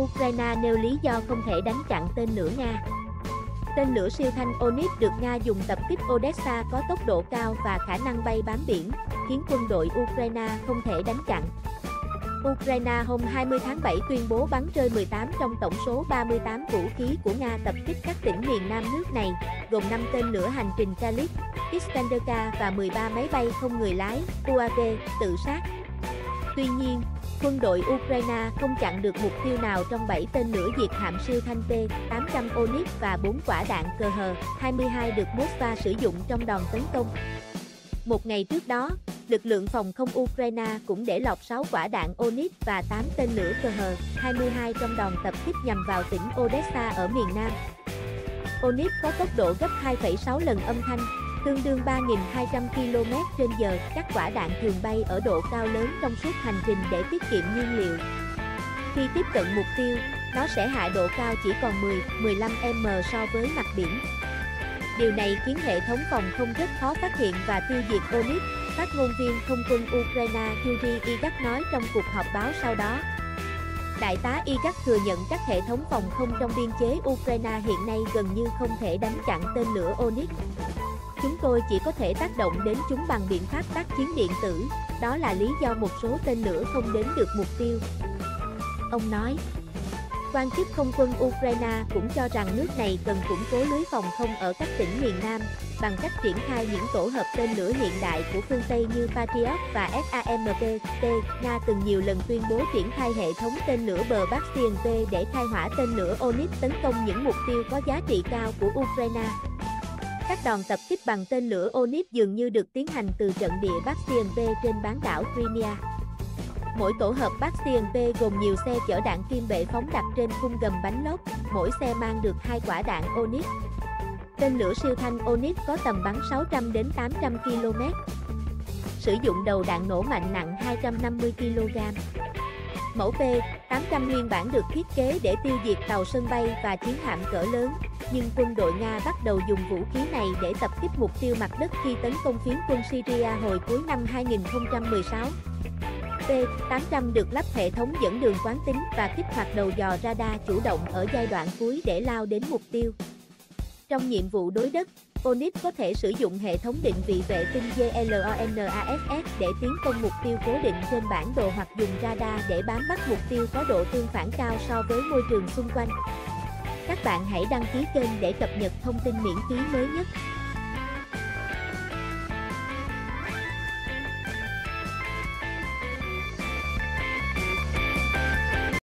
Ukraine nêu lý do không thể đánh chặn tên lửa Nga. Tên lửa siêu thanh Onip được Nga dùng tập kích Odessa có tốc độ cao và khả năng bay bám biển, khiến quân đội Ukraine không thể đánh chặn. Ukraine hôm 20 tháng 7 tuyên bố bắn rơi 18 trong tổng số 38 vũ khí của Nga tập kích các tỉnh miền Nam nước này, gồm 5 tên lửa hành trình Kalib, Iskander-K và 13 máy bay không người lái, UAV, tự sát. Tuy nhiên, quân đội Ukraine không chặn được mục tiêu nào trong 7 tên lửa diệt hạm siêu thanh P, 800 Onix và 4 quả đạn cờ hờ 22 được Moskva sử dụng trong đòn tấn công. Một ngày trước đó, lực lượng phòng không Ukraine cũng để lọt 6 quả đạn Onix và 8 tên lửa cờ hờ 22 trong đòn tập kích nhằm vào tỉnh Odessa ở miền Nam. Onix có tốc độ gấp 2,6 lần âm thanh, tương đương 3.200 km h các quả đạn thường bay ở độ cao lớn trong suốt hành trình để tiết kiệm nhiên liệu. Khi tiếp cận mục tiêu, nó sẽ hạ độ cao chỉ còn 10-15 m so với mặt biển. Điều này khiến hệ thống phòng không rất khó phát hiện và tiêu diệt Onix, phát ngôn viên không quân Ukraine Yuri Igak nói trong cuộc họp báo sau đó. Đại tá Igak thừa nhận các hệ thống phòng không trong biên chế Ukraine hiện nay gần như không thể đánh chặn tên lửa Onyx. Chúng tôi chỉ có thể tác động đến chúng bằng biện pháp tác chiến điện tử, đó là lý do một số tên lửa không đến được mục tiêu. Ông nói, Quan chức không quân Ukraine cũng cho rằng nước này cần củng cố lưới phòng không ở các tỉnh miền Nam, bằng cách triển khai những tổ hợp tên lửa hiện đại của phương Tây như Patriot và SAMP-T. Nga từng nhiều lần tuyên bố triển khai hệ thống tên lửa bờ Bastion P để khai hỏa tên lửa Onyx tấn công những mục tiêu có giá trị cao của Ukraine. Các đòn tập kích bằng tên lửa Onip dường như được tiến hành từ trận địa Bastion B trên bán đảo Crimea. Mỗi tổ hợp Bastion B gồm nhiều xe chở đạn kim bệ phóng đặt trên khung gầm bánh lốp, mỗi xe mang được hai quả đạn Onip. Tên lửa siêu thanh Onip có tầm bắn 600 đến 800 km. Sử dụng đầu đạn nổ mạnh nặng 250 kg. Mẫu P-800 nguyên bản được thiết kế để tiêu diệt tàu sân bay và chiến hạm cỡ lớn, nhưng quân đội Nga bắt đầu dùng vũ khí này để tập kích mục tiêu mặt đất khi tấn công phiến quân Syria hồi cuối năm 2016. T-800 được lắp hệ thống dẫn đường quán tính và kích hoạt đầu dò radar chủ động ở giai đoạn cuối để lao đến mục tiêu. Trong nhiệm vụ đối đất, Onyx có thể sử dụng hệ thống định vị vệ tinh GLONASS để tiến công mục tiêu cố định trên bản đồ hoặc dùng radar để bám bắt mục tiêu có độ tương phản cao so với môi trường xung quanh. Các bạn hãy đăng ký kênh để cập nhật thông tin miễn phí mới nhất.